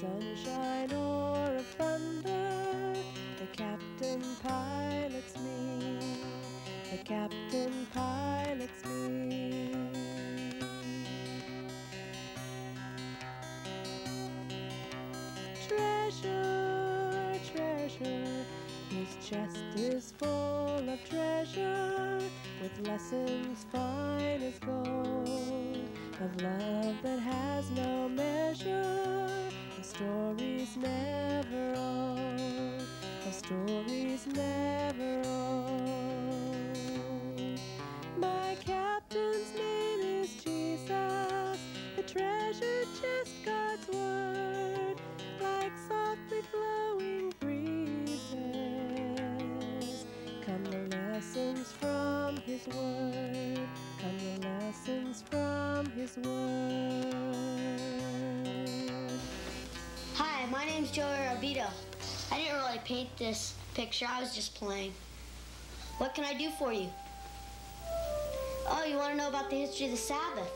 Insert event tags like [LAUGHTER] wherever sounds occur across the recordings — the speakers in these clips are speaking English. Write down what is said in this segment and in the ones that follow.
sunshine or of thunder, the captain pilots me. The captain pilots me. Treasure, treasure, his chest is full of treasure, with lessons fine as gold, of love that has no Hi, my name's Joey I didn't really paint this picture, I was just playing. What can I do for you? Oh, you want to know about the history of the Sabbath?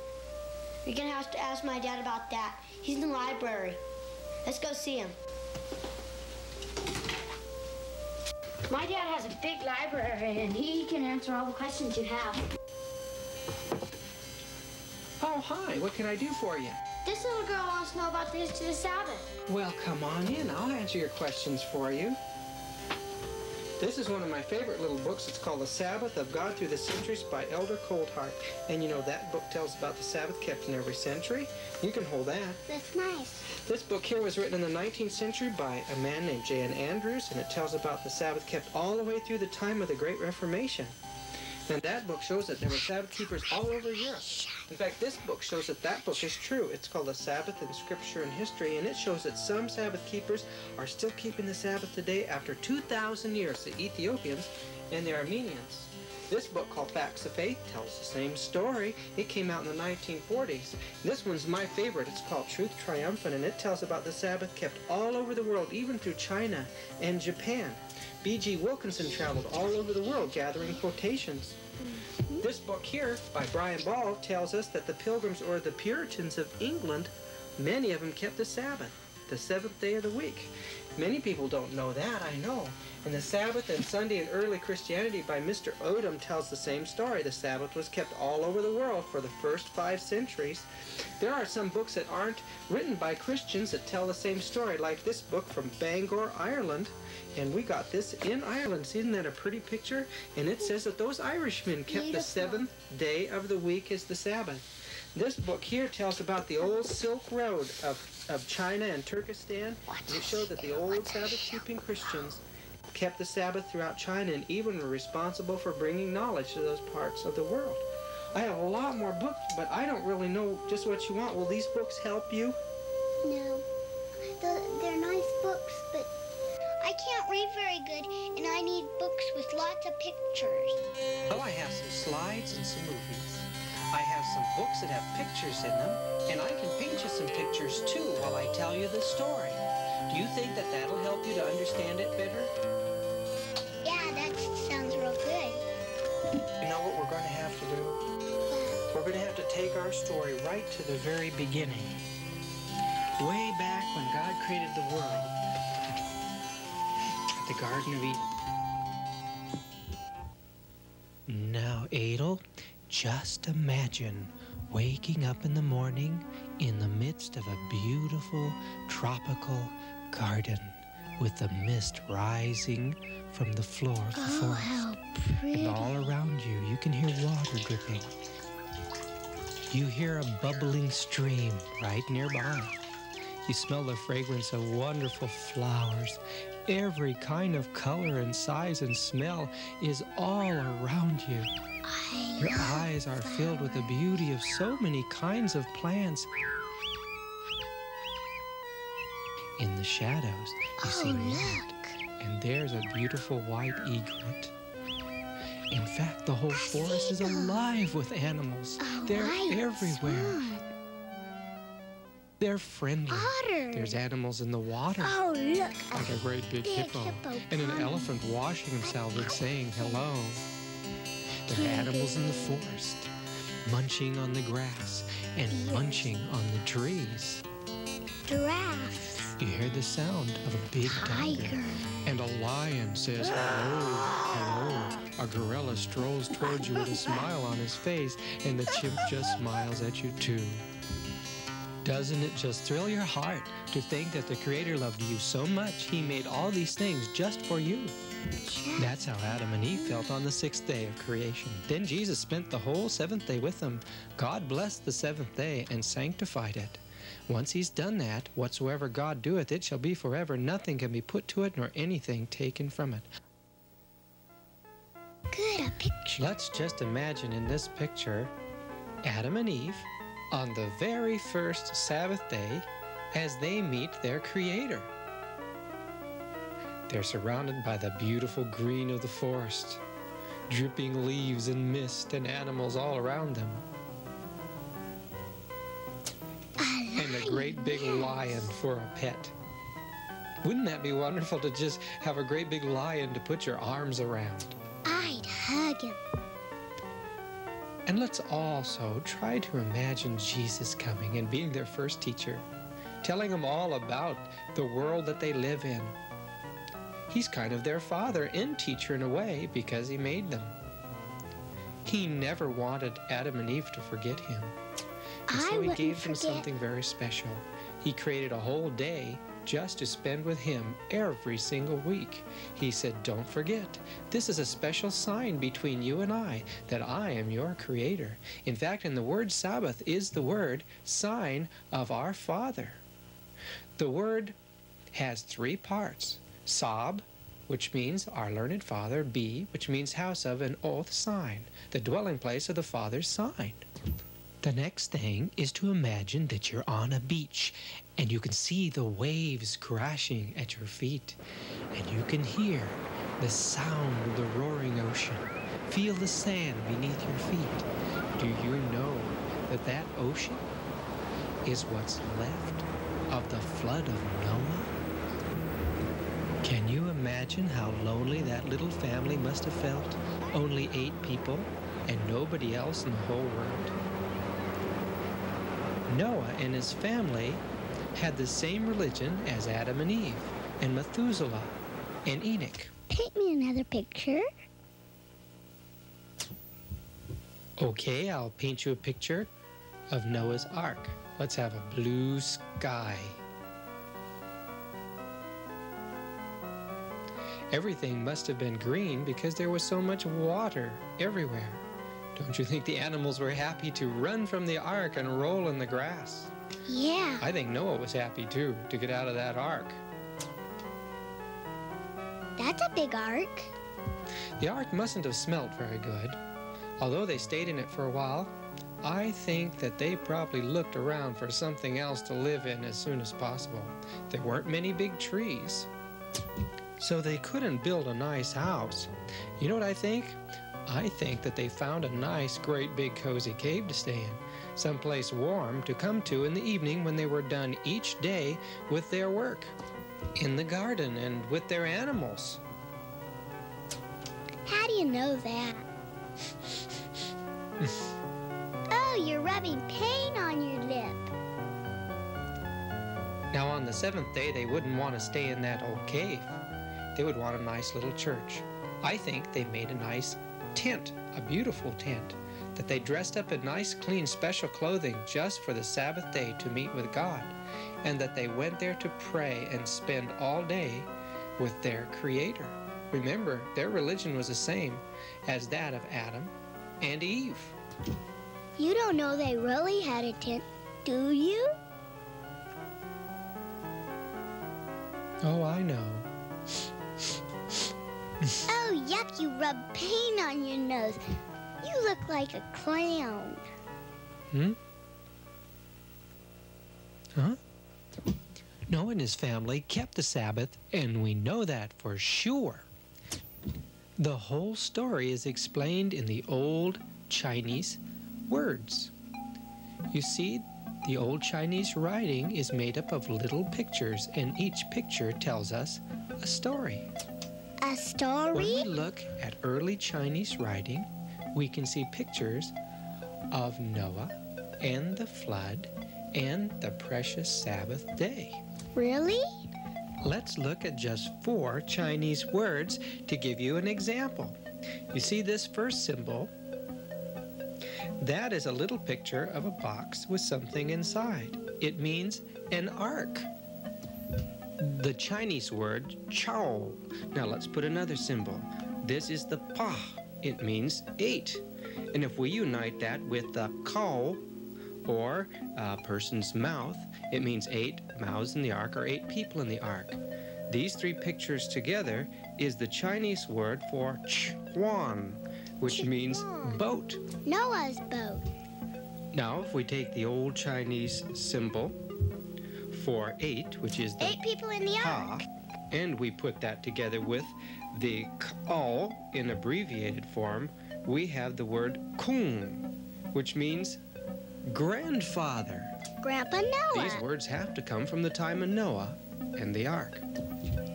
You're going to have to ask my dad about that. He's in the library. Let's go see him. My dad has a big library, and he can answer all the questions you have. Oh, hi. What can I do for you? This little girl wants to know about the history of the Sabbath. Well, come on in. I'll answer your questions for you. This is one of my favorite little books. It's called The Sabbath of God Through the Centuries by Elder Coldheart. And you know, that book tells about the Sabbath kept in every century. You can hold that. That's nice. This book here was written in the 19th century by a man named J.N. Andrews, and it tells about the Sabbath kept all the way through the time of the Great Reformation. And that book shows that there were Sabbath keepers all over Europe. In fact, this book shows that that book is true. It's called The Sabbath in Scripture and History, and it shows that some Sabbath keepers are still keeping the Sabbath today after 2,000 years, the Ethiopians and the Armenians. This book called Facts of Faith tells the same story. It came out in the 1940s. This one's my favorite. It's called Truth Triumphant, and it tells about the Sabbath kept all over the world, even through China and Japan. B.G. Wilkinson traveled all over the world gathering quotations. This book here by Bryan Ball tells us that the Pilgrims or the Puritans of England, many of them kept the Sabbath, the seventh day of the week. Many people don't know that, I know. And the Sabbath and Sunday in early Christianity by Mr. Odom tells the same story. The Sabbath was kept all over the world for the first five centuries. There are some books that aren't written by Christians that tell the same story, like this book from Bangor, Ireland. And we got this in Ireland. Isn't that a pretty picture? And it says that those Irishmen kept the seventh day of the week as the Sabbath. This book here tells about the old Silk Road of, of China and Turkestan. And it shows that the old Sabbath-keeping Christians kept the Sabbath throughout China and even were responsible for bringing knowledge to those parts of the world. I have a lot more books, but I don't really know just what you want. Will these books help you? No. Very good, and I need books with lots of pictures. Well, I have some slides and some movies. I have some books that have pictures in them, and I can paint you some pictures too while I tell you the story. Do you think that that'll help you to understand it better? Yeah, that sounds real good. You know what we're going to have to do? We're going to have to take our story right to the very beginning. Way back when God created the world. At the Garden of Eden. Now, Adel, just imagine waking up in the morning in the midst of a beautiful tropical garden with the mist rising from the floor of the Oh, forest. how And all around you, you can hear water dripping. You hear a bubbling stream right nearby. You smell the fragrance of wonderful flowers. Every kind of color and size and smell is all around you. I Your eyes are filled with the beauty of so many kinds of plants. In the shadows, you oh, see Oh, light, look. and there's a beautiful white egret. In fact, the whole forest is alive with animals. A They're everywhere. swan. They're friendly. There's animals in the water, Oh, look. like a great big big hippo, and an elephant washing himself and saying hello. There are animals in the forest, munching on the grass and munching on the trees. Giraffes. you hear the sound of a big tiger. Tiger. And a lion says hello, hello. A gorilla strolls towards you with a smile on his face, and the chimp just smiles at you too. Doesn't it just thrill your heart to think that the Creator loved you so much he made all these things just for you? That's how Adam and Eve felt on the sixth day of creation. Then Jesus spent the whole seventh day with them. God blessed the seventh day and sanctified it. Once he's done that, whatsoever God doeth, it shall be forever. Nothing can be put to it, nor anything taken from it. Good, a picture. Let's just imagine in this picture Adam and Eve on the very first Sabbath day as they meet their Creator. They're surrounded by the beautiful green of the forest, dripping leaves and mist and animals all around them, A and a great big lion for a pet. Wouldn't that be wonderful to just have a great big lion to put your arms around? I'd hug him. And let's also try to imagine Jesus coming and being their first teacher, telling them all about the world that they live in. He's kind of their father and teacher in a way because he made them. He never wanted Adam and Eve to forget him. And so he gave them something very special. He created a whole day just to spend with him every single week. He said, Don't forget, this is a special sign between you and I that I am your creator. In fact, in the word Sabbath is the word sign of our Father. The word has three parts Sab, which means our learned Father, B, which means house of, an oath, sign, the dwelling place of the Father's sign. The next thing is to imagine that you're on a beach and you can see the waves crashing at your feet and you can hear the sound of the roaring ocean. Feel the sand beneath your feet. Do you know that that ocean is what's left of the flood of Noah? Can you imagine how lonely that little family must have felt? Only eight people and nobody else in the whole world? Noah and his family had the same religion as Adam and Eve, and Methuselah and Enoch. Paint me another picture. Okay, I'll paint you a picture of Noah's Ark. Let's have a blue sky. Everything must have been green because there was so much water everywhere. Don't you think the animals were happy to run from the ark and roll in the grass? Yeah. I think Noah was happy too to get out of that ark. That's a big ark. The ark mustn't have smelt very good. Although they stayed in it for a while, I think that they probably looked around for something else to live in as soon as possible. There weren't many big trees, so they couldn't build a nice house. You know what I think? I think that they found a nice, great big cozy cave to stay in, someplace warm to come to in the evening when they were done each day with their work, in the garden and with their animals. How do you know that? [LAUGHS] oh, you're rubbing paint on your lip. Now, on the seventh day, they wouldn't want to stay in that old cave. They would want a nice little church. I think they made a nice tent, a beautiful tent, that they dressed up in nice, clean, special clothing just for the Sabbath day to meet with God, and that they went there to pray and spend all day with their Creator. Remember, their religion was the same as that of Adam and Eve. You don't know they really had a tent, do you? Oh, I know. Oh, yuck, you rub paint on your nose. You look like a clown. Hmm? Huh? Noah and his family kept the Sabbath, and we know that for sure. The whole story is explained in the old Chinese words. You see, the old Chinese writing is made up of little pictures, and each picture tells us a story. A story? When we look at early Chinese writing, we can see pictures of Noah and the flood and the precious Sabbath day. Really? Let's look at just four Chinese words to give you an example. You see this first symbol? That is a little picture of a box with something inside. It means an ark. The Chinese word chao. Now let's put another symbol. This is the pa. It means eight. And if we unite that with the kao, or a person's mouth, it means eight mouths in the ark or eight people in the ark. These three pictures together is the Chinese word for chuan, which means boat. Noah's boat. Now, if we take the old Chinese symbol for eight, which is the Eight people in the ark. and we put that together with the kao in abbreviated form, we have the word kung, which means grandfather. Grandpa Noah. These words have to come from the time of Noah and the ark.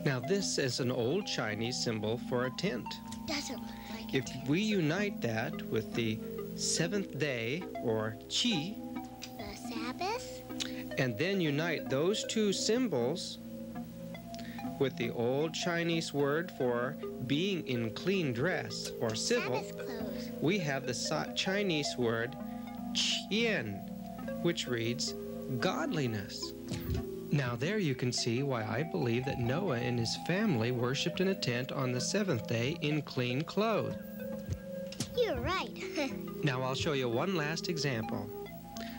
Now, this is an old Chinese symbol for a tent. Doesn't look like If we unite that with the seventh day, or Qi. And then unite those two symbols with the old Chinese word for being in clean dress or civil, we have the Chinese word qian, which reads godliness. Now, there you can see why I believe that Noah and his family worshipped in a tent on the seventh day in clean clothes. You're right. [LAUGHS] Now, I'll show you one last example.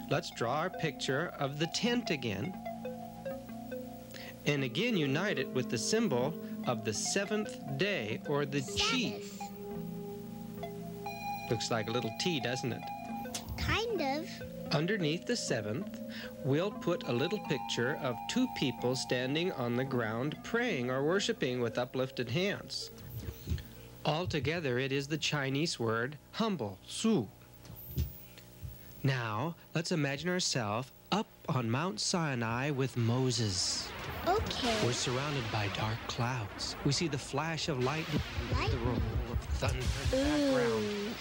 Let's draw our picture of the tent again. And again, unite it with the symbol of the seventh day or the chi. Looks like a little T, doesn't it? Kind of. Underneath the seventh, we'll put a little picture of two people standing on the ground praying or worshiping with uplifted hands. Altogether, it is the Chinese word humble, su. Now, let's imagine ourselves up on Mount Sinai with Moses. Okay. We're surrounded by dark clouds. We see the flash of lightning, the roll of thunder in the background.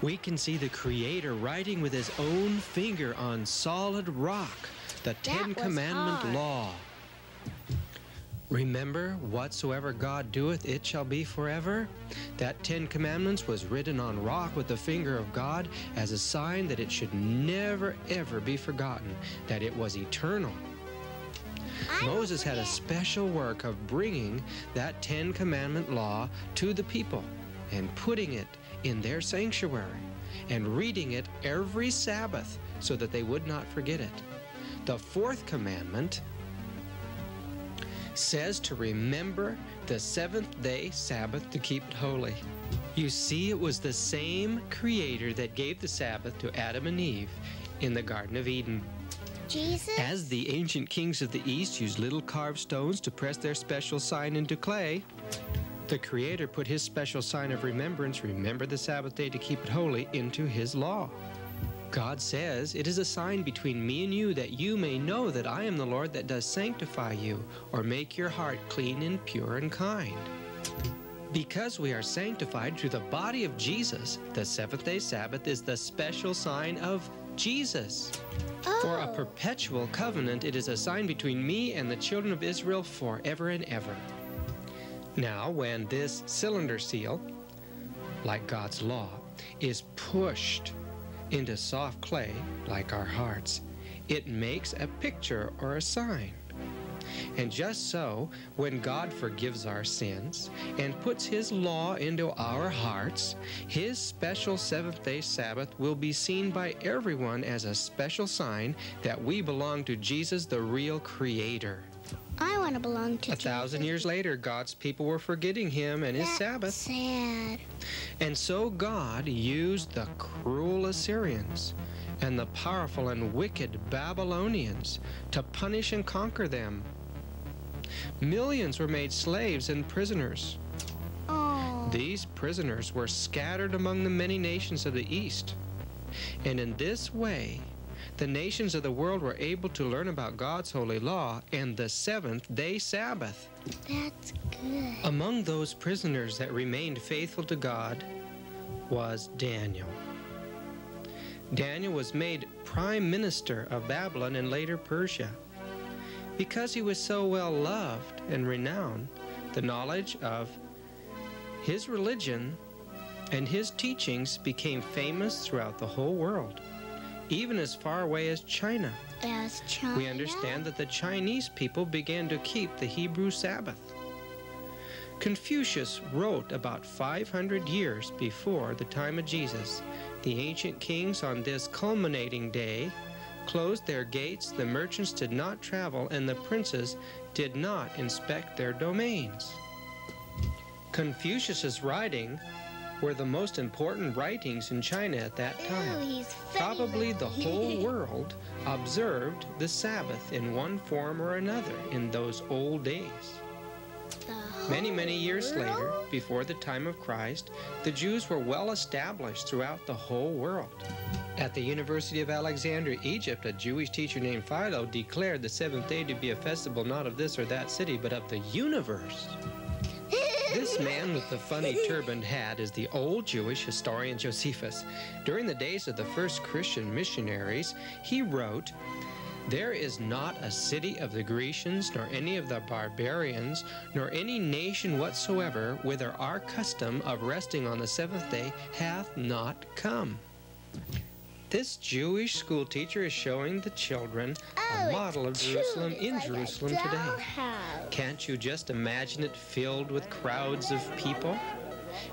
We can see the Creator writing with his own finger on solid rock the Ten Commandment hard. law. Remember, whatsoever God doeth, it shall be forever. That Ten Commandments was written on rock with the finger of God as a sign that it should never, ever be forgotten, that it was eternal. I Moses had a special work of bringing that Ten Commandment law to the people and putting it in their sanctuary and reading it every Sabbath so that they would not forget it. The fourth commandment says to remember the seventh day Sabbath to keep it holy. You see, it was the same Creator that gave the Sabbath to Adam and Eve in the Garden of Eden. Jesus. As the ancient kings of the East used little carved stones to press their special sign into clay, the Creator put his special sign of remembrance, remember the Sabbath day to keep it holy, into his law. God says, It is a sign between me and you that you may know that I am the Lord that does sanctify you, or make your heart clean and pure and kind. Because we are sanctified through the body of Jesus, the seventh day Sabbath is the special sign of Jesus. For a Oh. perpetual covenant, it is a sign between me and the children of Israel forever and ever. Now, when this cylinder seal, like God's law, is pushed into soft clay, like our hearts, it makes a picture or a sign. And just so, when God forgives our sins and puts His law into our hearts, His special seventh day Sabbath will be seen by everyone as a special sign that we belong to Jesus, the real Creator. I want to belong to A thousand years later, God's people were forgetting Him and His That's Sabbath. Sad. And so God used the cruel Assyrians and the powerful and wicked Babylonians to punish and conquer them. Millions were made slaves and prisoners. Oh. These prisoners were scattered among the many nations of the East. And in this way, the nations of the world were able to learn about God's holy law and the seventh day Sabbath. That's good. Among those prisoners that remained faithful to God was Daniel. Daniel was made prime minister of Babylon and later Persia. Because he was so well loved and renowned, the knowledge of his religion and his teachings became famous throughout the whole world, even as far away as China. As China. We understand that the Chinese people began to keep the Hebrew Sabbath. Confucius wrote about 500 years before the time of Jesus. The ancient kings on this culminating day closed their gates, the merchants did not travel, and the princes did not inspect their domains. Confucius's writing were the most important writings in China at that time. He's Probably the whole [LAUGHS] world observed the Sabbath in one form or another in those old days. Many, many years whole later, before the time of Christ, the Jews were well established throughout the whole world. At the University of Alexandria, Egypt, a Jewish teacher named Philo declared the seventh day to be a festival not of this or that city, but of the universe. This man with the funny turbaned hat is the old Jewish historian Josephus. During the days of the first Christian missionaries, he wrote, There is not a city of the Grecians, nor any of the barbarians, nor any nation whatsoever, whither our custom of resting on the seventh day hath not come. This Jewish schoolteacher is showing the children Oh, a model of Jerusalem in like Jerusalem today. Can't you just imagine it filled with crowds of people?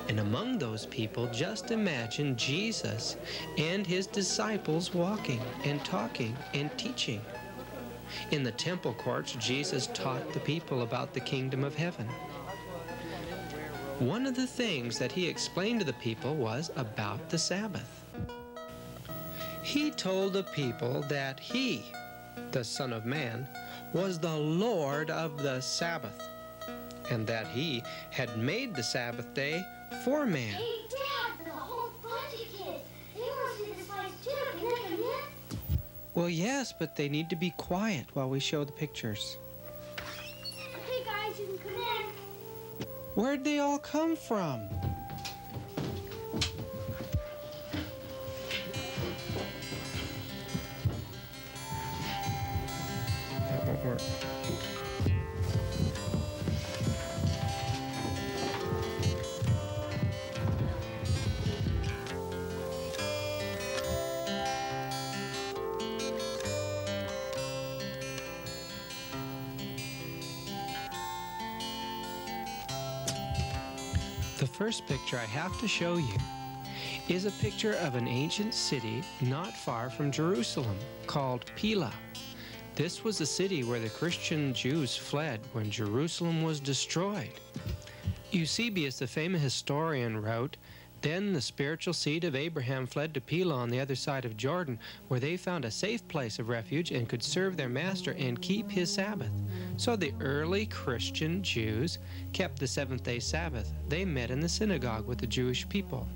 And among those people, just imagine Jesus and his disciples walking and talking and teaching. In the temple courts, Jesus taught the people about the kingdom of heaven. One of the things that he explained to the people was about the Sabbath. He told the people that he, the Son of Man, was the Lord of the Sabbath, and that he had made the Sabbath day for man. Hey, Dad, the whole bunch of kids. They want to see the slides too. Can I come in? Well, yes, but they need to be quiet while we show the pictures. Okay, guys, you can come in. Where'd they all come from? The first picture I have to show you is a picture of an ancient city not far from Jerusalem called Pella. This was the city where the Christian Jews fled when Jerusalem was destroyed. Eusebius, the famous historian, wrote, Then the spiritual seed of Abraham fled to Pella on the other side of Jordan, where they found a safe place of refuge and could serve their master and keep his Sabbath. So the early Christian Jews kept the seventh day Sabbath. They met in the synagogue with the Jewish people.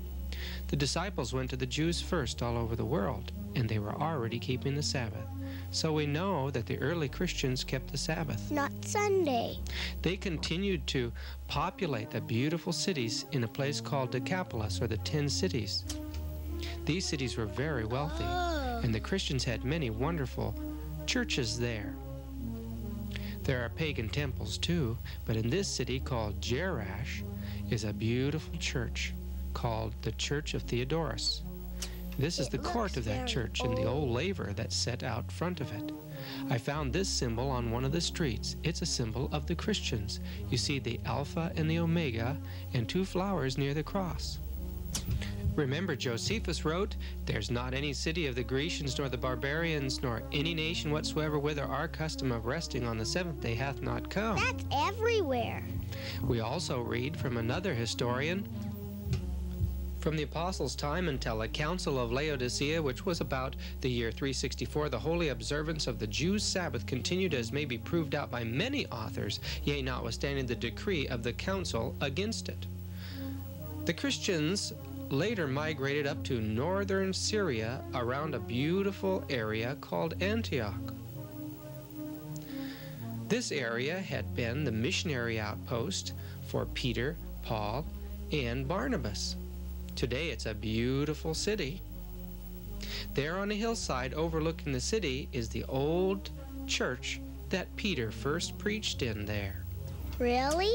The disciples went to the Jews first all over the world, and they were already keeping the Sabbath. So we know that the early Christians kept the Sabbath. Not Sunday. They continued to populate the beautiful cities in a place called Decapolis, or the Ten Cities. These cities were very wealthy, Oh. and the Christians had many wonderful churches there. There are pagan temples too, but in this city called Jerash is a beautiful church called the Church of Theodorus. This is the court of that church and the old laver that's set out front of it. I found this symbol on one of the streets. It's a symbol of the Christians. You see the Alpha and the Omega and two flowers near the cross. Remember, Josephus wrote, There's not any city of the Grecians nor the barbarians nor any nation whatsoever whither our custom of resting on the seventh day hath not come. That's everywhere. We also read from another historian from the apostles' time until a Council of Laodicea, which was about the year 364, the holy observance of the Jews' Sabbath continued as may be proved out by many authors, yea, notwithstanding the decree of the council against it. The Christians later migrated up to northern Syria around a beautiful area called Antioch. This area had been the missionary outpost for Peter, Paul, and Barnabas. Today it's a beautiful city. There on a hillside overlooking the city is the old church that Peter first preached in there. Really?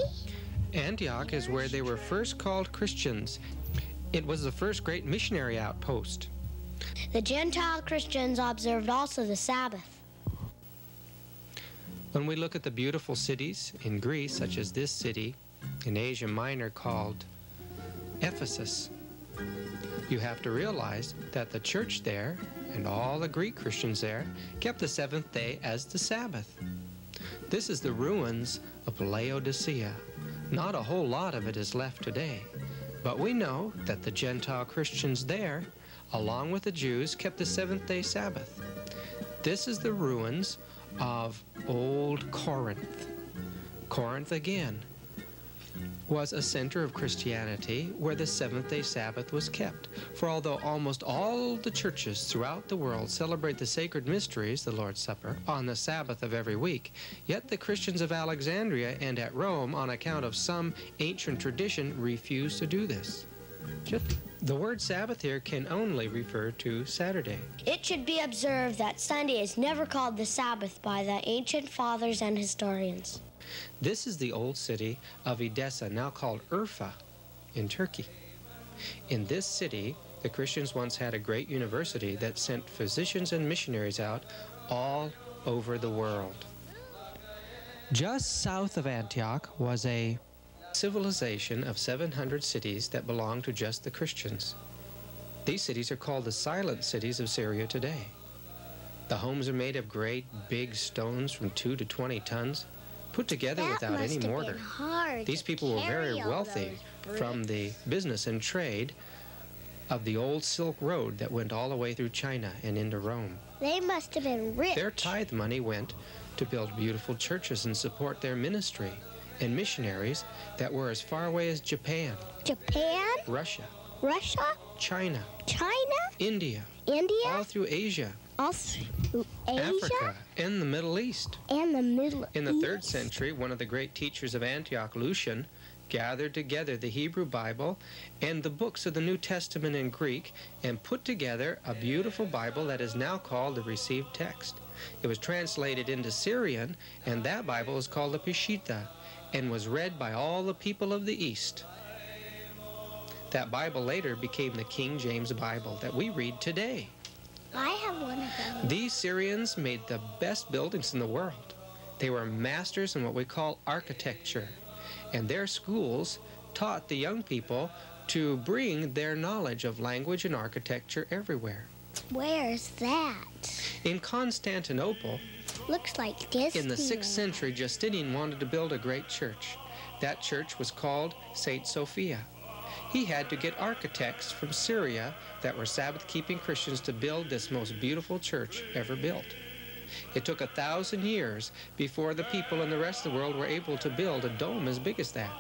Antioch is where they were first called Christians. It was the first great missionary outpost. The Gentile Christians observed also the Sabbath. When we look at the beautiful cities in Greece, such as this city in Asia Minor called Ephesus, you have to realize that the church there and all the Greek Christians there kept the seventh day as the Sabbath. This is the ruins of Laodicea. Not a whole lot of it is left today, but we know that the Gentile Christians there, along with the Jews, kept the seventh day Sabbath. This is the ruins of Old Corinth. Corinth again was a center of Christianity where the seventh day Sabbath was kept. For although almost all the churches throughout the world celebrate the sacred mysteries, the Lord's Supper, on the Sabbath of every week, yet the Christians of Alexandria and at Rome, on account of some ancient tradition, refuse to do this. The word Sabbath here can only refer to Saturday. It should be observed that Sunday is never called the Sabbath by the ancient fathers and historians. This is the old city of Edessa, now called Urfa, in Turkey. In this city, the Christians once had a great university that sent physicians and missionaries out all over the world. Just south of Antioch was a civilization of 700 cities that belonged to just the Christians. These cities are called the silent cities of Syria today. The homes are made of great big stones from 2 to 20 tons put together that without any mortar. These people were very wealthy from the business and trade of the old Silk Road that went all the way through China and into Rome. They must have been rich. Their tithe money went to build beautiful churches and support their ministry and missionaries that were as far away as Japan, Japan, Russia, Russia, China, China, India, India, all through Asia, through Asia, Africa, and the Middle East. and the Middle In the third century, one of the great teachers of Antioch, Lucian, gathered together the Hebrew Bible and the books of the New Testament in Greek and put together a beautiful Bible that is now called the Received Text. It was translated into Syrian, and that Bible is called the Peshitta and was read by all the people of the East. That Bible later became the King James Bible that we read today. I have one of them. These Syrians made the best buildings in the world. They were masters in what we call architecture, and their schools taught the young people to bring their knowledge of language and architecture everywhere. Where's that? In Constantinople, Looks like this. in the 6th century, Justinian wanted to build a great church. That church was called St. Sophia. He had to get architects from Syria that were Sabbath keeping Christians to build this most beautiful church ever built. It took a thousand years before the people in the rest of the world were able to build a dome as big as that.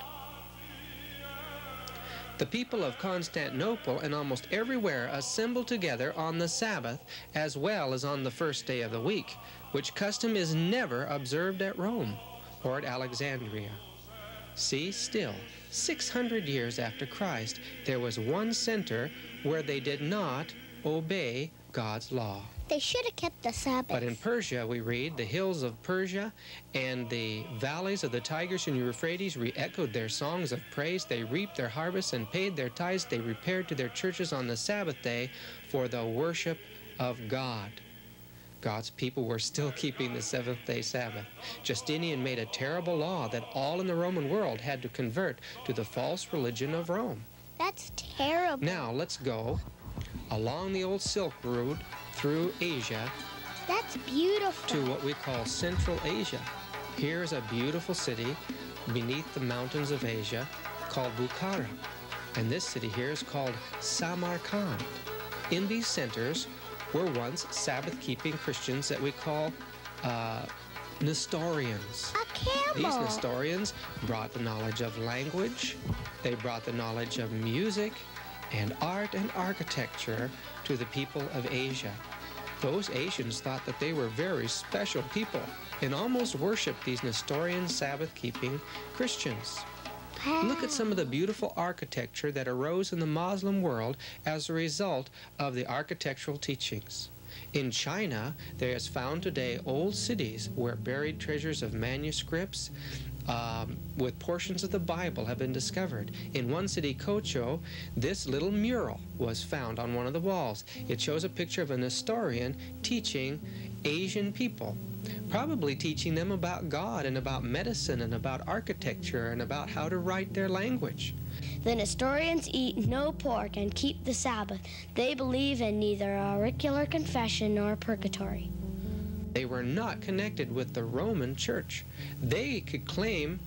The people of Constantinople and almost everywhere assembled together on the Sabbath as well as on the first day of the week, which custom is never observed at Rome or at Alexandria. See, still, 600 years after Christ, there was one center where they did not obey God's law. They should have kept the Sabbath. But in Persia, we read, the hills of Persia and the valleys of the Tigris and Euphrates re-echoed their songs of praise. They reaped their harvests and paid their tithes. They repaired to their churches on the Sabbath day for the worship of God. God's people were still keeping the seventh day Sabbath. Justinian made a terrible law that all in the Roman world had to convert to the false religion of Rome. That's terrible. Now let's go along the old Silk Road through Asia That's beautiful. to what we call Central Asia. Here is a beautiful city beneath the mountains of Asia called Bukhara. And this city here is called Samarkand. In these centers were once Sabbath keeping Christians that we call uh, Nestorians. These Nestorians brought the knowledge of language, they brought the knowledge of music and art and architecture to the people of Asia. Those Asians thought that they were very special people and almost worshiped these Nestorian Sabbath keeping Christians. Look at some of the beautiful architecture that arose in the Muslim world as a result of the architectural teachings. In China, there is found today old cities where buried treasures of manuscripts um, with portions of the Bible have been discovered. In one city, Kocho, this little mural was found on one of the walls. It shows a picture of a Nestorian teaching Asian people, probably teaching them about God and about medicine and about architecture and about how to write their language. The Nestorians eat no pork and keep the Sabbath. They believe in neither auricular confession nor purgatory. They were not connected with the Roman Church. They could claim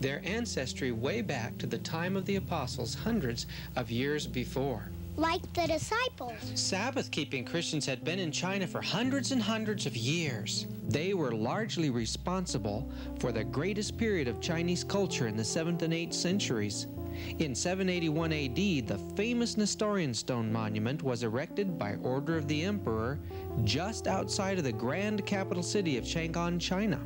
their ancestry way back to the time of the apostles, hundreds of years before. Like the disciples. Sabbath keeping Christians had been in China for hundreds and hundreds of years. They were largely responsible for the greatest period of Chinese culture in the 7th and 8th centuries. In 781 AD, the famous Nestorian stone monument was erected by order of the emperor just outside of the grand capital city of Chang'an, China.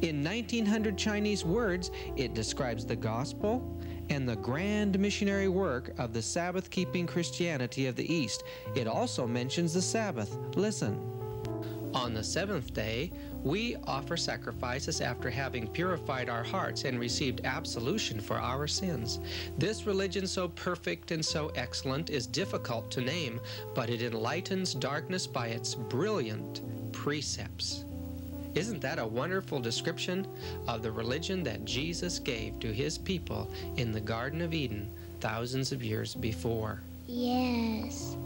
In 1900 Chinese words, it describes the gospel and the grand missionary work of the Sabbath keeping Christianity of the East. It also mentions the Sabbath. Listen. On the seventh day, we offer sacrifices after having purified our hearts and received absolution for our sins. This religion, so perfect and so excellent, is difficult to name, but it enlightens darkness by its brilliant precepts. Isn't that a wonderful description of the religion that Jesus gave to his people in the Garden of Eden thousands of years before? Yes.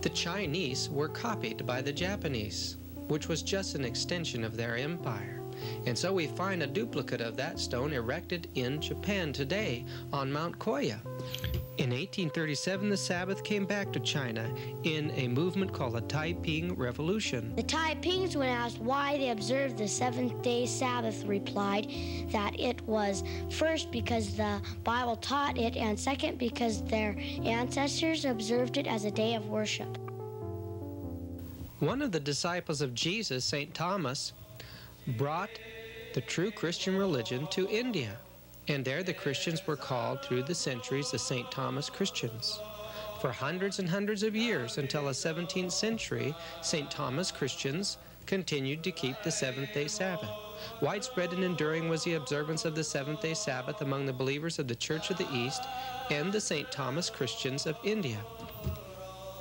The Chinese were copied by the Japanese, which was just an extension of their empire. And so we find a duplicate of that stone erected in Japan today on Mount Koya. In 1837, the Sabbath came back to China in a movement called the Taiping Revolution. The Taipings, when asked why they observed the seventh day Sabbath, replied that it was first because the Bible taught it, and second because their ancestors observed it as a day of worship. One of the disciples of Jesus, St. Thomas, brought the true Christian religion to India. And there the Christians were called through the centuries the St. Thomas Christians. For hundreds and hundreds of years until the 17th century, St. Thomas Christians continued to keep the seventh day Sabbath. Widespread and enduring was the observance of the seventh day Sabbath among the believers of the Church of the East and the St. Thomas Christians of India.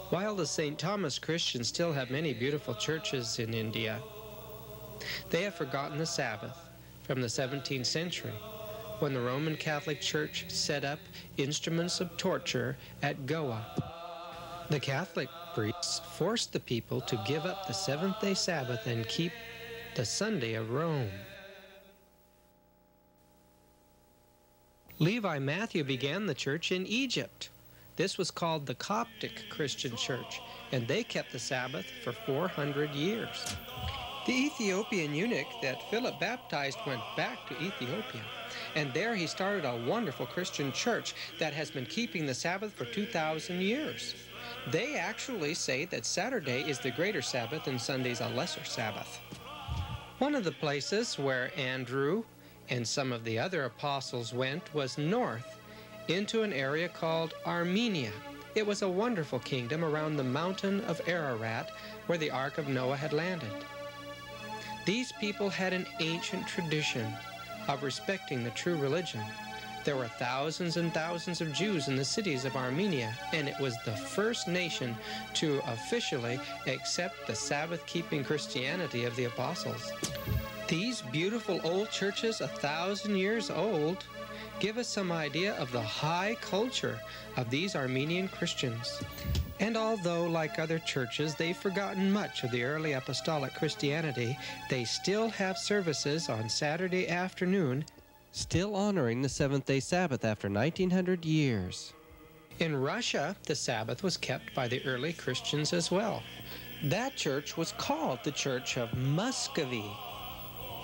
While the St. Thomas Christians still have many beautiful churches in India, they have forgotten the Sabbath from the 17th century when the Roman Catholic Church set up instruments of torture at Goa. The Catholic priests forced the people to give up the seventh day Sabbath and keep the Sunday of Rome. Levi Matthew began the church in Egypt. This was called the Coptic Christian Church, and they kept the Sabbath for 400 years. The Ethiopian eunuch that Philip baptized went back to Ethiopia, and there he started a wonderful Christian church that has been keeping the Sabbath for 2,000 years. They actually say that Saturday is the greater Sabbath and Sunday's a lesser Sabbath. One of the places where Andrew and some of the other apostles went was north into an area called Armenia. It was a wonderful kingdom around the mountain of Ararat where the Ark of Noah had landed. These people had an ancient tradition of respecting the true religion. There were thousands and thousands of Jews in the cities of Armenia, and it was the first nation to officially accept the Sabbath keeping Christianity of the apostles. These beautiful old churches, a thousand years old, give us some idea of the high culture of these Armenian Christians. And although, like other churches, they've forgotten much of the early apostolic Christianity, they still have services on Saturday afternoon, still honoring the seventh day Sabbath after 1900 years. In Russia, the Sabbath was kept by the early Christians as well. That church was called the Church of Muscovy.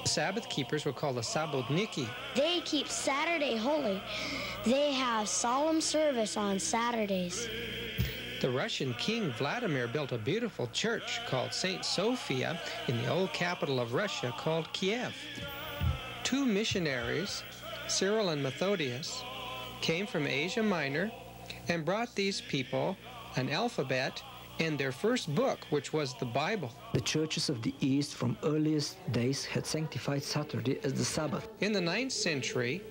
Sabbath keepers were called the Subbotniki. They keep Saturday holy. They have solemn service on Saturdays. The Russian King Vladimir built a beautiful church called St. Sophia in the old capital of Russia called Kiev. Two missionaries, Cyril and Methodius, came from Asia Minor and brought these people an alphabet and their first book, which was the Bible. The churches of the East from earliest days had sanctified Saturday as the Sabbath. In the 9th century,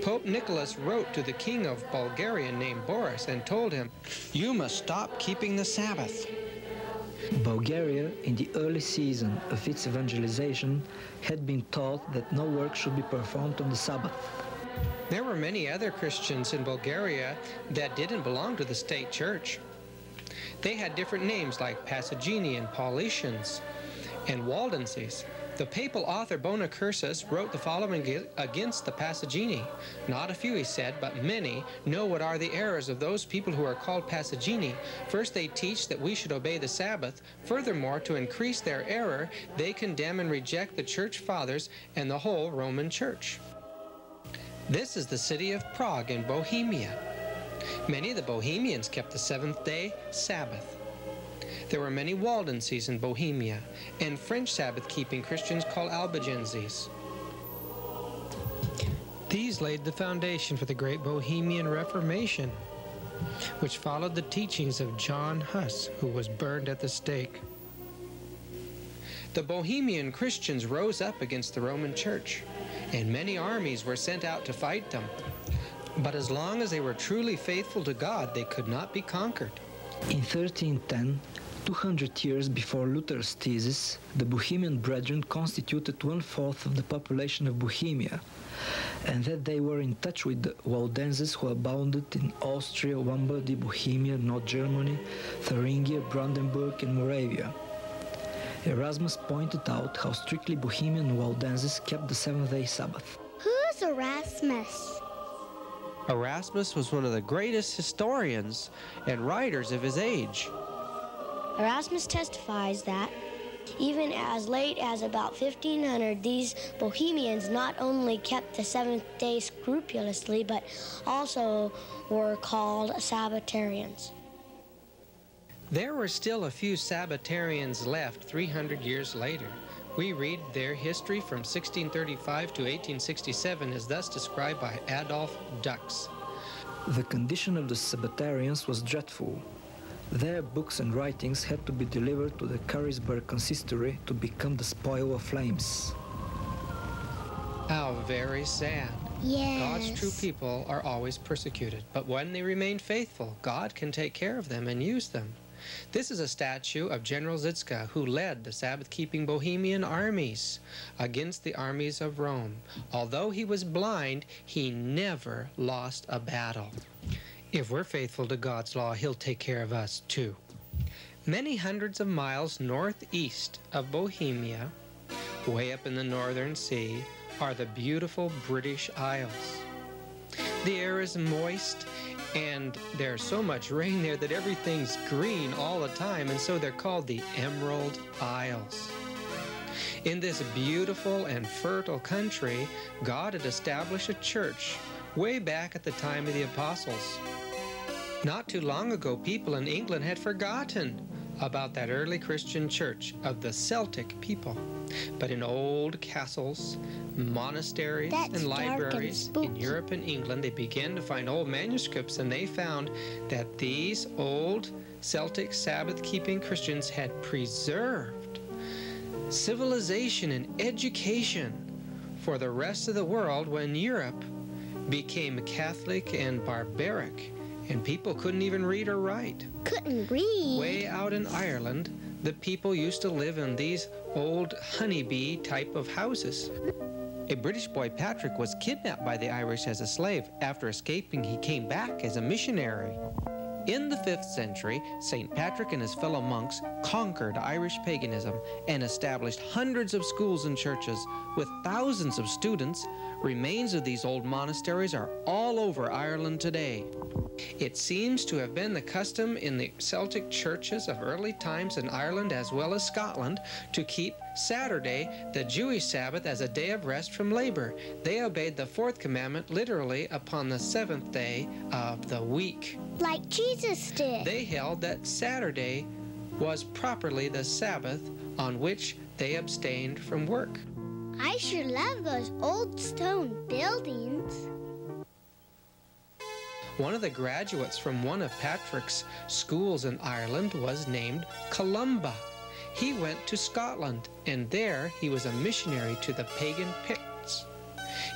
Pope Nicholas wrote to the king of Bulgaria named Boris and told him, You must stop keeping the Sabbath. Bulgaria, in the early season of its evangelization, had been taught that no work should be performed on the Sabbath. There were many other Christians in Bulgaria that didn't belong to the state church. They had different names like Pasagini and Paulicians and Waldenses. The papal author Bonacursus wrote the following against the Pasagini. Not a few, he said, but many know what are the errors of those people who are called Pasagini. First, they teach that we should obey the Sabbath. Furthermore, to increase their error, they condemn and reject the church fathers and the whole Roman Church. This is the city of Prague in Bohemia. Many of the Bohemians kept the seventh day Sabbath. There were many Waldenses in Bohemia, and French Sabbath-keeping Christians called Albigenses. These laid the foundation for the great Bohemian Reformation, which followed the teachings of John Huss, who was burned at the stake. The Bohemian Christians rose up against the Roman Church, and many armies were sent out to fight them. But as long as they were truly faithful to God, they could not be conquered. In 1310, 200 years before Luther's thesis, the Bohemian Brethren constituted one-fourth of the population of Bohemia, and that they were in touch with the Waldenses who abounded in Austria, Lombardy, Bohemia, North Germany, Thuringia, Brandenburg, and Moravia. Erasmus pointed out how strictly Bohemian Waldenses kept the seventh-day Sabbath. Who's Erasmus? Erasmus was one of the greatest historians and writers of his age. Erasmus testifies that even as late as about 1500, these Bohemians not only kept the seventh day scrupulously, but also were called Sabbatarians. There were still a few Sabbatarians left 300 years later. We read their history from 1635 to 1867 as thus described by Adolf Dux. The condition of the Sabbatarians was dreadful. Their books and writings had to be delivered to the Karlsburg consistory to become the spoil of flames. How very sad. Yes. God's true people are always persecuted, but when they remain faithful, God can take care of them and use them. This is a statue of General Ziska, who led the Sabbath-keeping Bohemian armies against the armies of Rome. Although he was blind, he never lost a battle. If we're faithful to God's law, He'll take care of us too. Many hundreds of miles northeast of Bohemia, way up in the northern sea, are the beautiful British Isles. The air is moist and there's so much rain there that everything's green all the time, and so they're called the Emerald Isles. In this beautiful and fertile country, God had established a church way back at the time of the apostles. Not too long ago, people in England had forgotten about that early Christian church of the Celtic people. But in old castles, monasteries, That's and dark and libraries in. Europe and England, they began to find old manuscripts and they found that these old Celtic Sabbath keeping Christians had preserved civilization and education for the rest of the world when Europe became Catholic and barbaric and people couldn't even read or write. Couldn't read. Way out in Ireland, the people used to live in these old honeybee type of houses. A British boy, Patrick, was kidnapped by the Irish as a slave. After escaping, he came back as a missionary. In the 5th century, St. Patrick and his fellow monks conquered Irish paganism and established hundreds of schools and churches with thousands of students. Remains of these old monasteries are all over Ireland today. It seems to have been the custom in the Celtic churches of early times in Ireland as well as Scotland to keep Saturday, the Jewish Sabbath, as a day of rest from labor. They obeyed the fourth commandment literally upon the seventh day of the week. Like Jesus did. They held that Saturday was properly the Sabbath on which they abstained from work. I sure love those old stone buildings. One of the graduates from one of Patrick's schools in Ireland was named Columba. He went to Scotland, and there he was a missionary to the pagan Picts.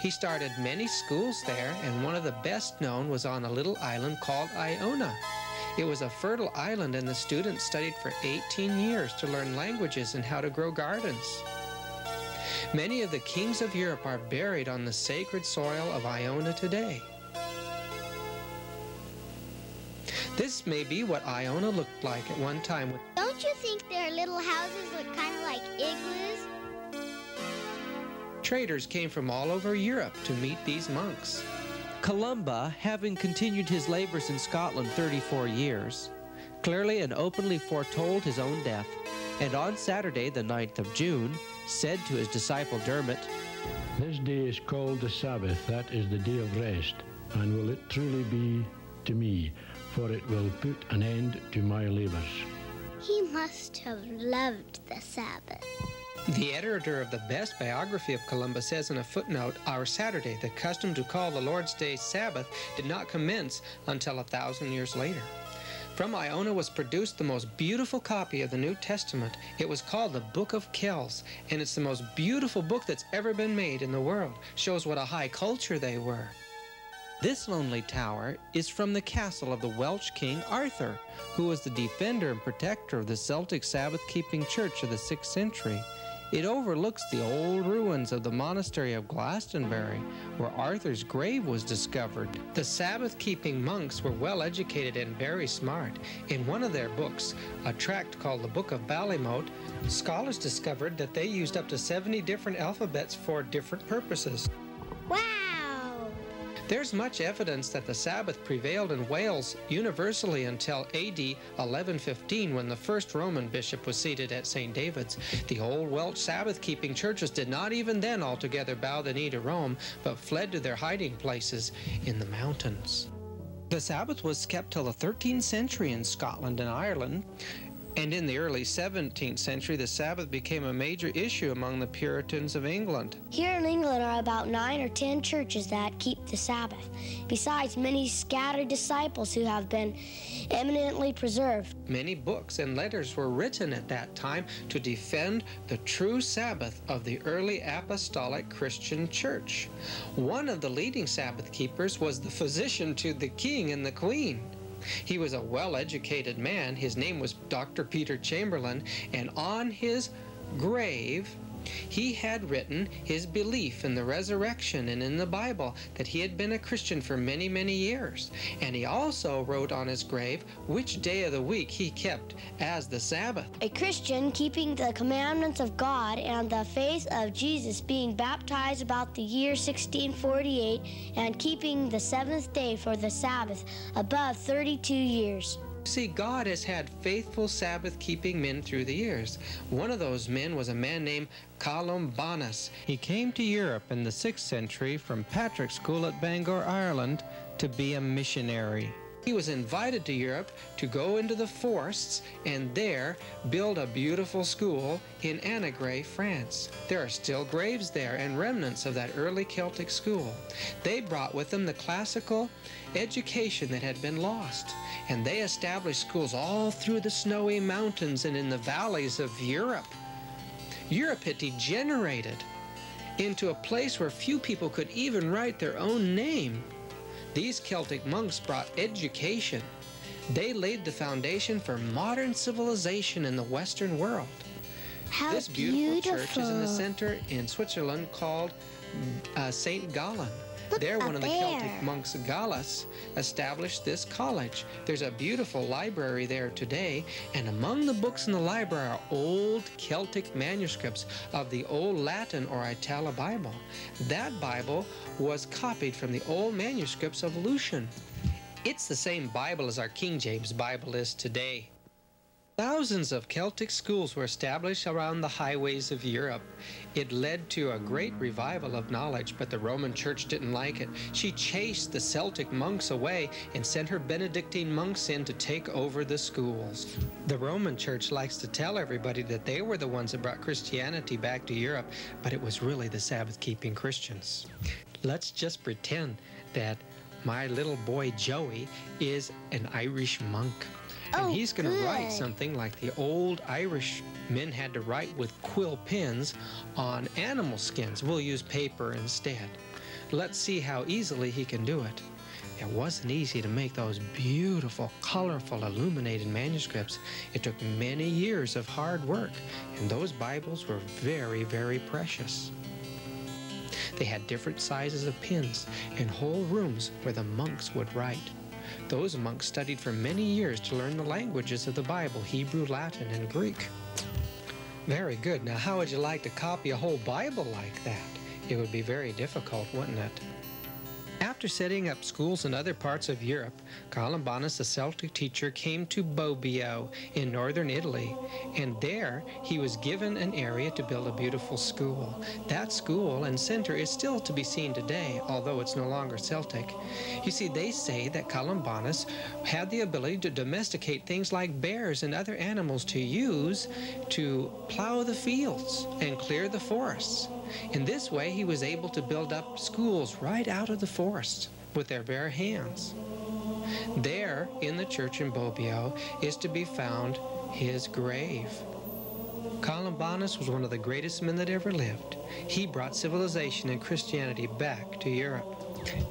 He started many schools there, and one of the best known was on a little island called Iona. It was a fertile island, and the students studied for 18 years to learn languages and how to grow gardens. Many of the kings of Europe are buried on the sacred soil of Iona today. This may be what Iona looked like at one time. Don't you think their little houses look kind of like igloos? Traders came from all over Europe to meet these monks. Columba, having continued his labors in Scotland 34 years, clearly and openly foretold his own death, and on Saturday, the 9th of June, said to his disciple Dermot, This day is called the Sabbath, that is the day of rest, and will it truly be to me, for it will put an end to my labors. He must have loved the Sabbath. The editor of the best biography of Columba's says in a footnote, Our Saturday, the custom to call the Lord's Day Sabbath, did not commence until a thousand years later. From Iona was produced the most beautiful copy of the New Testament. It was called the Book of Kells, and it's the most beautiful book that's ever been made in the world. Shows what a high culture they were. This lonely tower is from the castle of the Welsh king Arthur, who was the defender and protector of the Celtic Sabbath keeping church of the 6th century. It overlooks the old ruins of the monastery of Glastonbury, where Arthur's grave was discovered. The Sabbath keeping monks were well educated and very smart. In one of their books, a tract called the Book of Ballymote, scholars discovered that they used up to 70 different alphabets for different purposes. There's much evidence that the Sabbath prevailed in Wales universally until AD 1115 when the first Roman bishop was seated at St. David's. The old Welsh Sabbath keeping churches did not even then altogether bow the knee to Rome, but fled to their hiding places in the mountains. The Sabbath was kept till the 13th century in Scotland and Ireland. And in the early 17th century, the Sabbath became a major issue among the Puritans of England. Here in England are about nine or ten churches that keep the Sabbath, besides many scattered disciples who have been eminently preserved. Many books and letters were written at that time to defend the true Sabbath of the early apostolic Christian church. One of the leading Sabbath keepers was the physician to the king and the queen. He was a well educated man. His name was Dr. Peter Chamberlain, and on his grave, he had written his belief in the resurrection and in the Bible, that he had been a Christian for many, many years. And he also wrote on his grave which day of the week he kept as the Sabbath. A Christian keeping the commandments of God and the faith of Jesus, being baptized about the year 1648, and keeping the seventh day for the Sabbath above 32 years. See, God has had faithful Sabbath keeping men through the years. One of those men was a man named Columbanus. He came to Europe in the 6th century from Patrick's School at Bangor, Ireland, to be a missionary. He was invited to Europe to go into the forests and there build a beautiful school in Annegray, France. There are still graves there and remnants of that early Celtic school. They brought with them the classical education that had been lost, and they established schools all through the snowy mountains and in the valleys of Europe. Europe had degenerated into a place where few people could even write their own name. These Celtic monks brought education. They laid the foundation for modern civilization in the Western world. How this beautiful, church is in the center in Switzerland called uh, St. Gallen. There, one of the there. Celtic monks, Gallus, established this college. There's a beautiful library there today, and among the books in the library are old Celtic manuscripts of the Old Latin or Itala Bible. That Bible was copied from the old manuscripts of Lucian. It's the same Bible as our King James Bible is today. Thousands of Celtic schools were established around the highways of Europe. It led to a great revival of knowledge, but the Roman Church didn't like it. She chased the Celtic monks away and sent her Benedictine monks in to take over the schools. The Roman Church likes to tell everybody that they were the ones that brought Christianity back to Europe, but it was really the Sabbath keeping Christians. Let's just pretend that My little boy Joey is an Irish monk. And Oh, he's going to write something like the old Irish men had to write with quill pens on animal skins. We'll use paper instead. Let's see how easily he can do it. It wasn't easy to make those beautiful, colorful, illuminated manuscripts. It took many years of hard work, and those Bibles were very, very precious. They had different sizes of pens and whole rooms where the monks would write. Those monks studied for many years to learn the languages of the Bible Hebrew, Latin, and Greek. Very good. Now, how would you like to copy a whole Bible like that? It would be very difficult, wouldn't it? After setting up schools in other parts of Europe, Columbanus, the Celtic teacher, came to Bobbio in northern Italy, and there he was given an area to build a beautiful school. That school and center is still to be seen today, although it's no longer Celtic. You see, they say that Columbanus had the ability to domesticate things like bears and other animals to use to plow the fields and clear the forests. In this way, he was able to build up schools right out of the forest with their bare hands. There, in the church in Bobbio, is to be found his grave. Columbanus was one of the greatest men that ever lived. He brought civilization and Christianity back to Europe.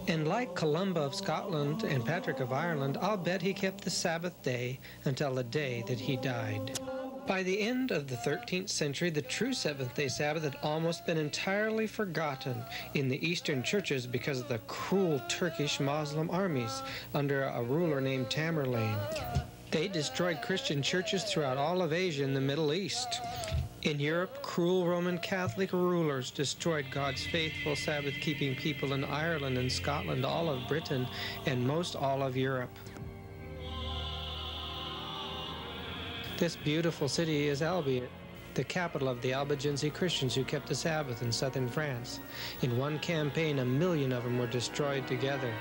And like Columba of Scotland and Patrick of Ireland, I'll bet he kept the Sabbath day until the day that he died. By the end of the 13th century, the true Seventh day Sabbath had almost been entirely forgotten in the Eastern churches because of the cruel Turkish Muslim armies under a ruler named Tamerlane. They destroyed Christian churches throughout all of Asia and the Middle East. In Europe, cruel Roman Catholic rulers destroyed God's faithful Sabbath keeping people in Ireland and Scotland, all of Britain, and most all of Europe. This beautiful city is Albi, the capital of the Albigense Christians who kept the Sabbath in southern France. In one campaign, a million of them were destroyed together.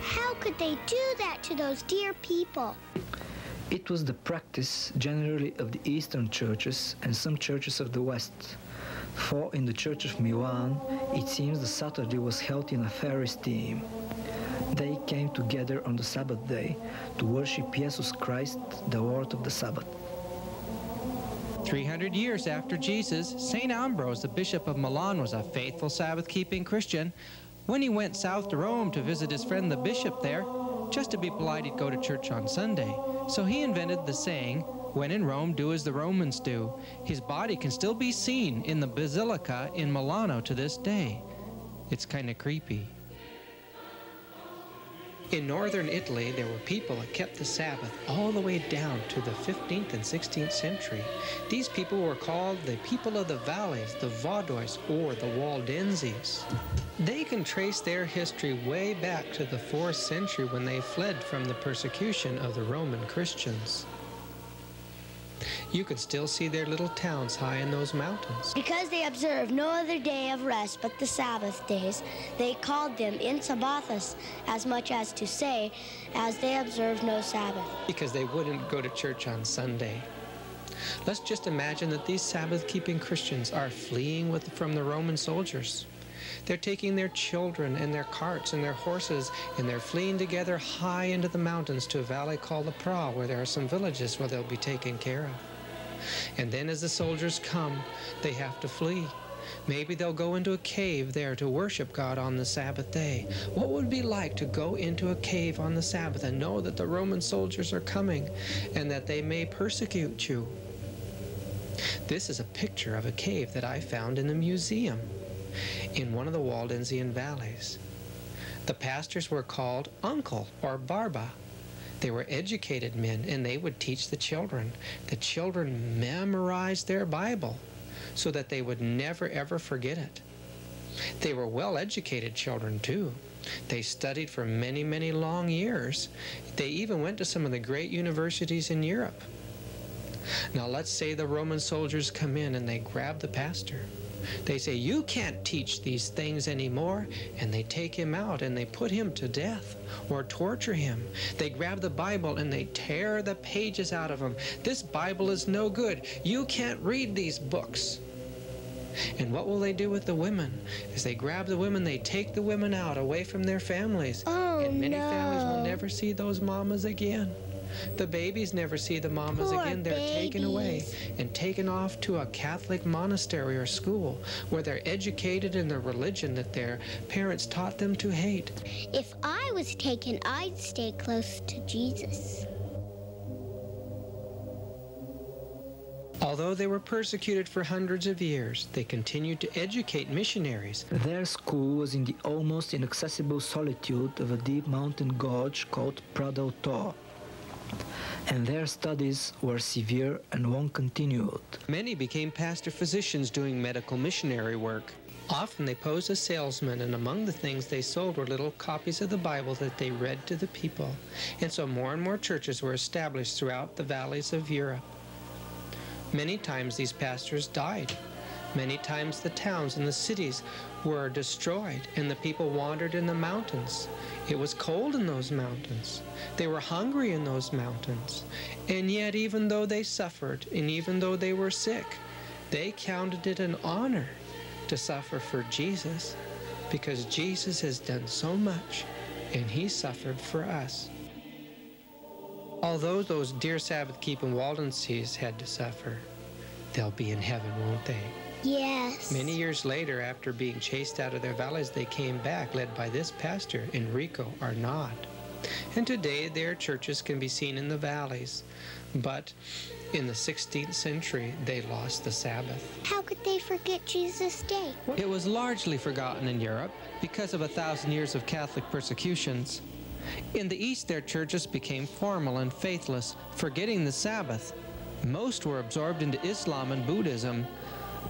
How could they do that to those dear people? It was the practice generally of the Eastern churches and some churches of the West. For in the Church of Milan, it seems the Saturday was held in a fair esteem. They came together on the Sabbath day to worship Jesus Christ, the Lord of the Sabbath. 300 years after Jesus, St. Ambrose, the Bishop of Milan, was a faithful Sabbath keeping Christian. When he went south to Rome to visit his friend the bishop there, just to be polite, he'd go to church on Sunday. So he invented the saying, When in Rome, do as the Romans do. His body can still be seen in the Basilica in Milano to this day. It's kind of creepy. In northern Italy, there were people that kept the Sabbath all the way down to the 15th and 16th century. These people were called the people of the valleys, the Vaudois, or the Waldenses. They can trace their history way back to the 4th century when they fled from the persecution of the Roman Christians. You could still see their little towns high in those mountains. Because they observed no other day of rest but the Sabbath days, they called them Insabbathas, as much as to say, as they observed no Sabbath. because they wouldn't go to church on Sunday. Let's just imagine that these Sabbath keeping Christians are fleeing with, from the Roman soldiers. They're taking their children and their carts and their horses, and they're fleeing together high into the mountains to a valley called the Pra, where there are some villages where they'll be taken care of. And then as the soldiers come, they have to flee. Maybe they'll go into a cave there to worship God on the Sabbath day. What would it be like to go into a cave on the Sabbath and know that the Roman soldiers are coming and that they may persecute you? This is a picture of a cave that I found in a museum in one of the Waldensian valleys. The pastors were called uncle or barba. They were educated men and they would teach the children. The children memorized their Bible so that they would never ever forget it. They were well educated children too. They studied for many, many long years. They even went to some of the great universities in Europe. Now, let's say the Roman soldiers come in and they grab the pastor. They say, You can't teach these things anymore. And they take him out and they put him to death or torture him. They grab the Bible and they tear the pages out of him. This Bible is no good. You can't read these books. And what will they do with the women? As they grab the women, they take the women out away from their families. Oh, and many families will never see those mamas again. The babies never see the mamas Poor again. They're taken away and taken off to a Catholic monastery or school where they're educated in the religion that their parents taught them to hate. If I was taken, I'd stay close to Jesus. Although they were persecuted for hundreds of years, they continued to educate missionaries. Their school was in the almost inaccessible solitude of a deep mountain gorge called Prado Tor. And their studies were severe and long continued. Many became pastor physicians doing medical missionary work. Often they posed as salesmen, and among the things they sold were little copies of the Bible that they read to the people. And so more and more churches were established throughout the valleys of Europe. Many times these pastors died. Many times the towns and the cities were destroyed, and the people wandered in the mountains. It was cold in those mountains. They were hungry in those mountains. And yet, even though they suffered, and even though they were sick, they counted it an honor to suffer for Jesus because Jesus has done so much and he suffered for us. Although those dear Sabbath keeping Waldenses had to suffer, they'll be in heaven, won't they? Yes. Many years later, after being chased out of their valleys, they came back, led by this pastor, Enrico Arnaud. And today, their churches can be seen in the valleys. But in the 16th century, they lost the Sabbath. How could they forget Jesus' day? It was largely forgotten in Europe because of a thousand years of Catholic persecutions. In the East, their churches became formal and faithless, forgetting the Sabbath. Most were absorbed into Islam and Buddhism.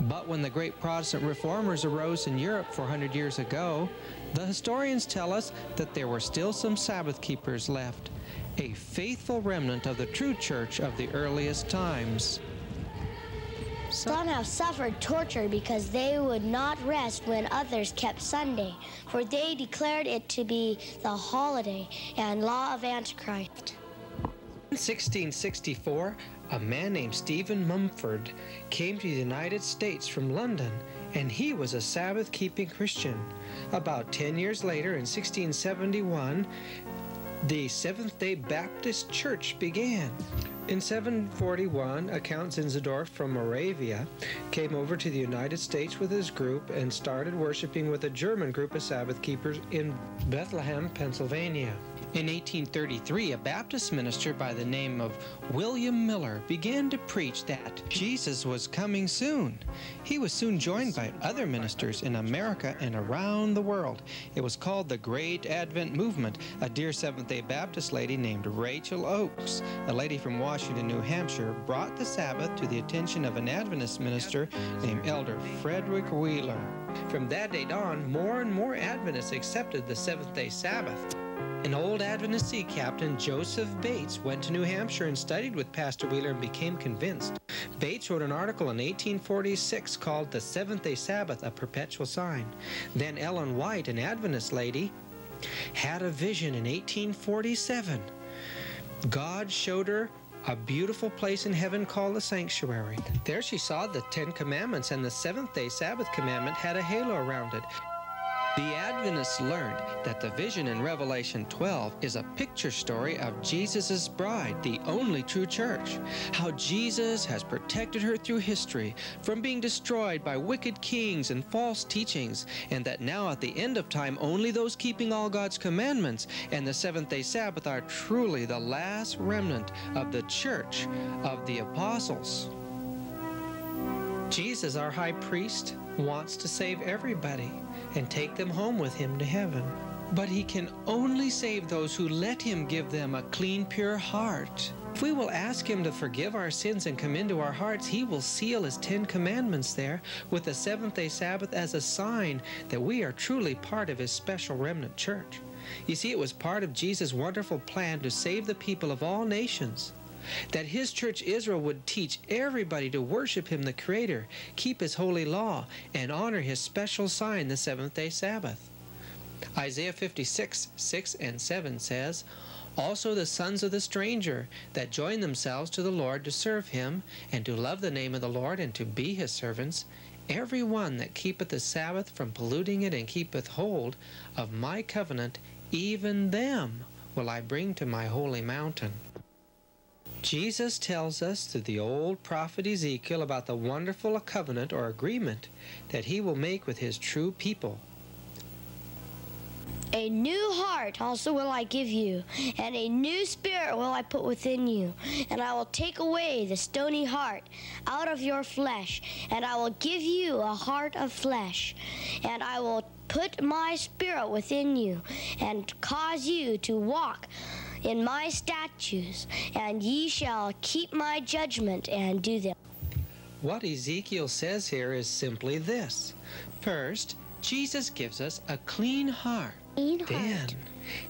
But when the great Protestant reformers arose in Europe 400 years ago, the historians tell us that there were still some Sabbath keepers left, a faithful remnant of the true church of the earliest times. Some have suffered torture because they would not rest when others kept Sunday, for they declared it to be the holiday and law of Antichrist. In 1664, a man named Stephen Mumford came to the United States from London, and he was a Sabbath keeping Christian. About 10 years later, in 1671, the Seventh day Baptist Church began. In 741, a Count Zinzendorf from Moravia came over to the United States with his group and started worshiping with a German group of Sabbath keepers in Bethlehem, Pennsylvania. In 1833, a Baptist minister by the name of William Miller began to preach that Jesus was coming soon. He was soon joined by other ministers in America and around the world. It was called the Great Advent Movement. A dear Seventh day Baptist lady named Rachel Oakes, a lady from Washington, New Hampshire, brought the Sabbath to the attention of an Adventist minister named Elder Frederick Wheeler. From that day on, more and more Adventists accepted the Seventh day Sabbath. An old Adventist sea captain, Joseph Bates, went to New Hampshire and studied with Pastor Wheeler and became convinced. Bates wrote an article in 1846 called The Seventh day Sabbath, a Perpetual Sign. Then Ellen White, an Adventist lady, had a vision in 1847. God showed her a beautiful place in heaven called the sanctuary. There she saw the Ten Commandments, and the seventh day Sabbath commandment had a halo around it. The Adventists learned that the vision in Revelation 12 is a picture story of Jesus' bride, the only true church. How Jesus has protected her through history from being destroyed by wicked kings and false teachings, and that now at the end of time, only those keeping all God's commandments and the seventh day Sabbath are truly the last remnant of the church of the apostles. Jesus, our high priest, wants to save everybody and take them home with him to heaven. But he can only save those who let him give them a clean, pure heart. If we will ask him to forgive our sins and come into our hearts, he will seal his Ten Commandments there with the seventh day Sabbath as a sign that we are truly part of his special remnant church. You see, it was part of Jesus' wonderful plan to save the people of all nations that his church Israel would teach everybody to worship him, the Creator, keep his holy law, and honor his special sign, the seventh day Sabbath. Isaiah 56, 6 and 7 says, Also the sons of the stranger that join themselves to the Lord to serve him, and to love the name of the Lord, and to be his servants, Every one that keepeth the Sabbath from polluting it and keepeth hold of my covenant, even them will I bring to my holy mountain. Jesus tells us through the old prophet Ezekiel about the wonderful covenant or agreement that he will make with his true people. A new heart also will I give you, and a new spirit will I put within you. And I will take away the stony heart out of your flesh, and I will give you a heart of flesh. And I will put my spirit within you, and cause you to walk in my statutes, and ye shall keep my judgment and do them. What Ezekiel says here is simply this. First, Jesus gives us a clean heart. Clean Then heart.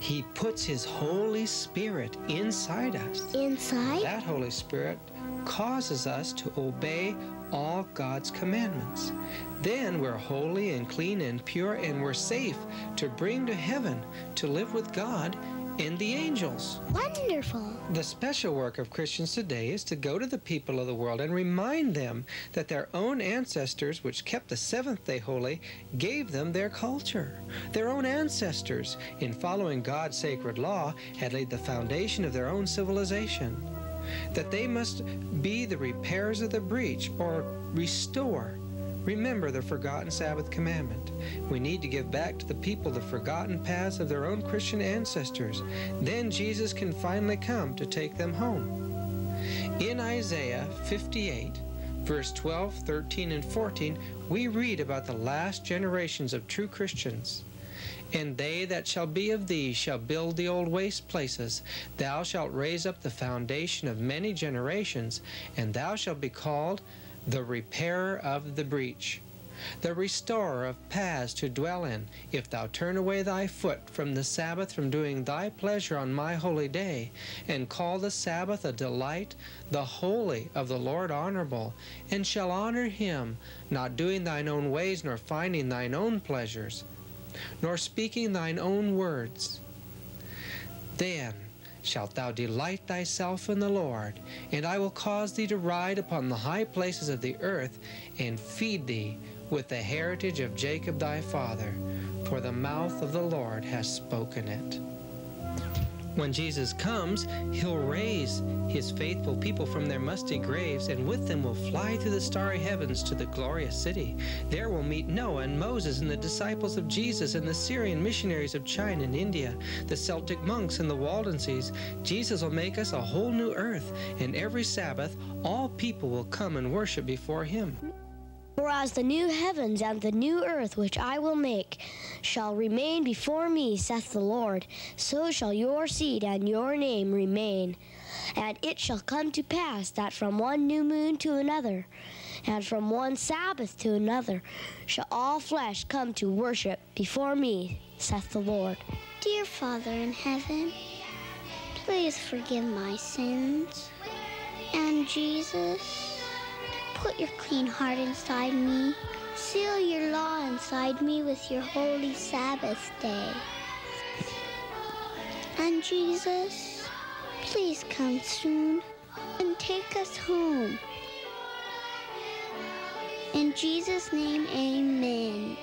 he puts his Holy Spirit inside us. Inside? That Holy Spirit causes us to obey all God's commandments. Then we're holy and clean and pure and we're safe to bring to heaven to live with God and the angels. Wonderful. The special work of Christians today is to go to the people of the world and remind them that their own ancestors, which kept the seventh day holy, gave them their culture. Their own ancestors, in following God's sacred law, had laid the foundation of their own civilization. That they must be the repairs of the breach or restore. Remember the forgotten Sabbath commandment. We need to give back to the people the forgotten paths of their own Christian ancestors. Then Jesus can finally come to take them home. In Isaiah 58, verse 12, 13, and 14, we read about the last generations of true Christians. And they that shall be of thee shall build the old waste places. Thou shalt raise up the foundation of many generations, and thou shalt be called the repairer of the breach, the restorer of paths to dwell in. If thou turn away thy foot from the Sabbath, from doing thy pleasure on my holy day, and call the Sabbath a delight, the holy of the Lord honorable, and shall honor him, not doing thine own ways, nor finding thine own pleasures, nor speaking thine own words, then shalt thou delight thyself in the Lord, and I will cause thee to ride upon the high places of the earth, and feed thee with the heritage of Jacob thy father, for the mouth of the Lord has spoken it. When Jesus comes, he'll raise his faithful people from their musty graves, and with them will fly through the starry heavens to the glorious city. There we'll meet Noah and Moses and the disciples of Jesus and the Syrian missionaries of China and India, the Celtic monks and the Waldenses. Jesus will make us a whole new earth, and every Sabbath all people will come and worship before him. For as the new heavens and the new earth which I will make shall remain before me, saith the Lord, so shall your seed and your name remain. And it shall come to pass that from one new moon to another, and from one Sabbath to another, shall all flesh come to worship before me, saith the Lord. Dear Father in heaven, please forgive my sins. And Jesus, put your clean heart inside me. Seal your law inside me with your holy Sabbath day. And Jesus, please come soon and take us home. In Jesus' name, amen.